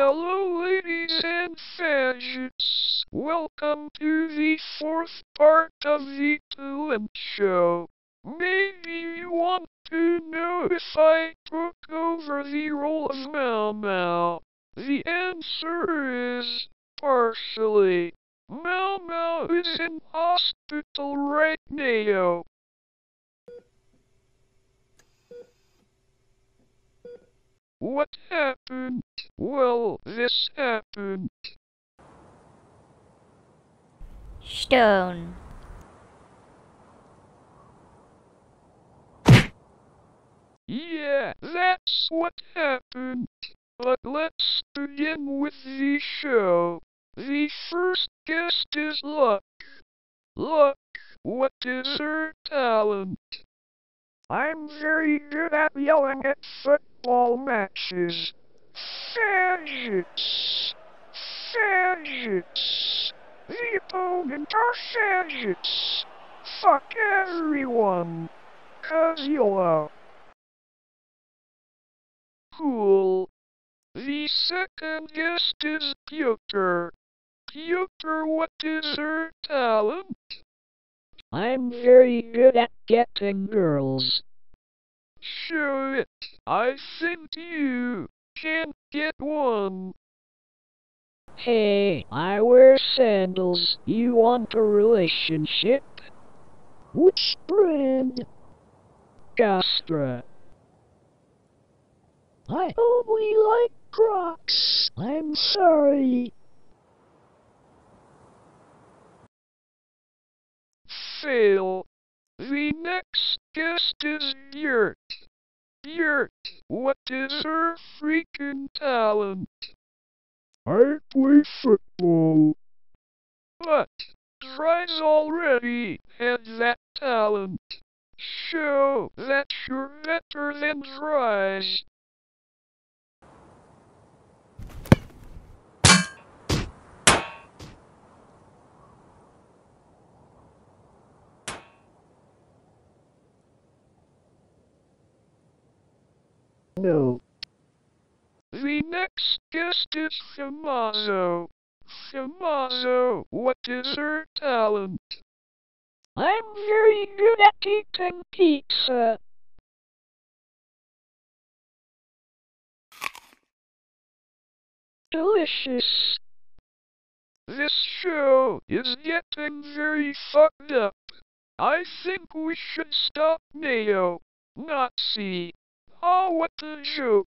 Hello, ladies and fadgets. Welcome to the fourth part of the Talent Show. Maybe you want to know if I took over the role of Mau Mau. The answer is partially. Mau Mau is in hospital right now. What happened? Well, this happened. Stone. Yeah, that's what happened. But let's begin with the show. The first guest is Luck. Luck, what is her talent? I'm very good at yelling at football matches. Fadgets! Fadgets! The opponent are! Fuck everyone! Cazilla! Cool. The second guest is Pyotr. Pyotr, what is her talent? I'm very good at getting girls. Show it. I think you Can't get one. Hey, I wear sandals. You want a relationship? Which brand? Gastra. I only like Crocs. I'm sorry. Fail. The next guest is Yurt. Yurt, what is her freaking talent? I play football. But Dries already had that talent. Show that you're better than Dries. No. The next guest is Shamazo. Shamazo, what is her talent? I'm very good at eating pizza. Delicious. This show is getting very fucked up. I think we should stop Mayo, not see. Oh, what a joke.